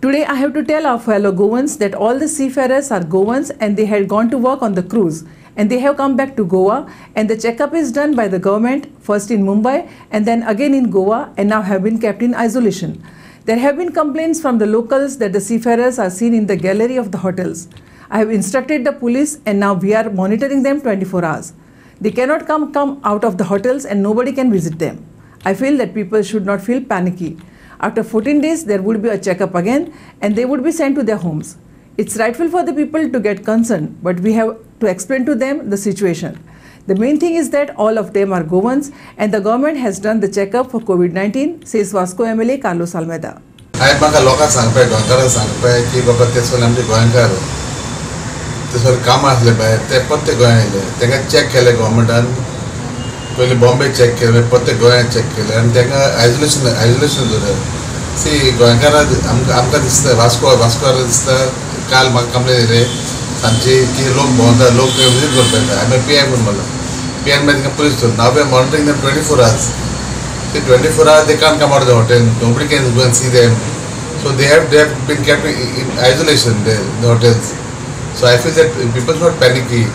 Today, I have to tell our fellow Goans that all the seafarers are Goans and they had gone to work on the cruise and they have come back to Goa and the checkup is done by the government first in Mumbai and then again in Goa and now have been kept in isolation. There have been complaints from the locals that the seafarers are seen in the gallery of the hotels. I have instructed the police and now we are monitoring them 24 hours. They cannot come, come out of the hotels and nobody can visit them. I feel that people should not feel panicky. After 14 days, there would be a checkup again and they would be sent to their homes. It's rightful for the people to get concerned, but we have to explain to them the situation. The main thing is that all of them are Goans and the government has done the checkup for COVID 19, says Vasco MLA Carlos Almeida. हांवें म्हाका लोकांक सांगपाक गोंयकारांक सांगपाक की बाबा ते सोन आमचे गोंयकार ते सोन काम आसले भायर ते परते गोंया येयले तांकां चॅक केले गोवोरमेंटान पहले बॉम्बे चेक के प्रत्येक गोंयांत चॅक केलें आनी ताका आयसोलेशन आयसोलेशन दवरप सी गोंयकारां आमकां दिसता वास्को वास्कोरा दिसता काल म्हाका कंप्लेन येयलें सांची की लोक भोंवता लोक विजीट करपा येता हांवें पी आय म्हणून म्हणलो पी आय मागीर तांकां पुलीस धरून हांव monitoring them twenty four hours ते twenty four hours they can come out the hotel nobody see they so they have they have been kept in isolation they so I feel that people not panicky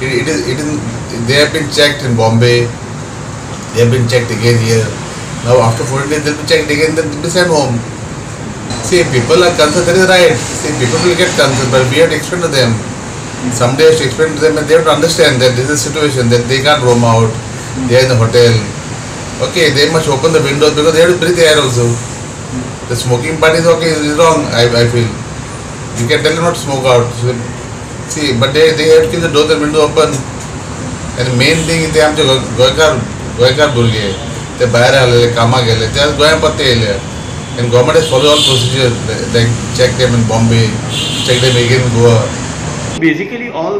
it, it is it is they have been checked in Bombay They have been checked again here. Now after 14 days they'll be checked again, they'll be sent home. See, people are concerned, that is right. See, people will get concerned, but we have to explain to them. Someday I have to explain to them and they have to understand that this is a situation, that they can't roam out. They are in the hotel. Okay, they must open the windows because they have to breathe air also. The smoking part is okay, is wrong, I, I feel. You can tell them not to smoke out. See, but they, they have to keep the door and window open. And main thing is they have to go, go, गोंयकार भुरगे ते भायर आलेले कामाक गेले ते आज गोंया परते येयले and government has followed all procedures like check them in Bombay, check them again in Goa. Basically, all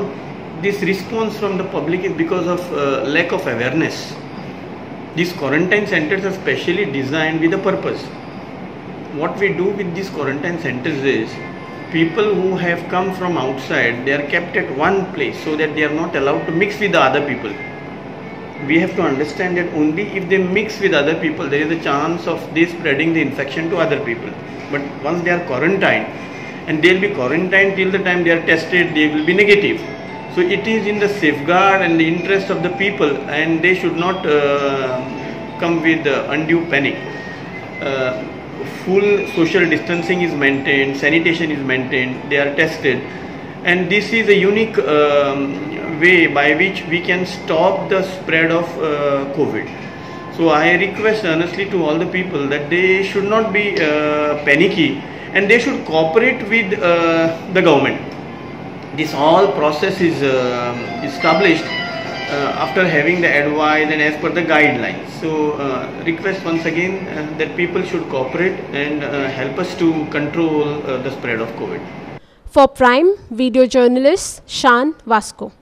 this response from the public is because of uh, lack of awareness. These quarantine centers are specially designed with a purpose. What we do with these quarantine centers is people who have come from outside they are kept at one place so that they are not allowed to mix with the other people. We have to understand that only if they mix with other people. There is a chance of they spreading the infection to other people. But once they are quarantined and they'll be quarantined till the time they are tested they will be negative. So it is in the safeguard and the interest of the people and they should not uh, come with uh, undue panic. Uh, full social distancing is maintained sanitation is maintained they are tested. And this is a unique um, way by which we can stop the spread of uh, covid. So i request earnestly to all the people that they should not be uh, panicky and they should cooperate with uh, the government. This all process is uh, established after having the advice and as per the guidelines. So uh, request once again uh, that people should cooperate and uh, help us to control the spread of covid. For Prime, video journalist Shan Vasco.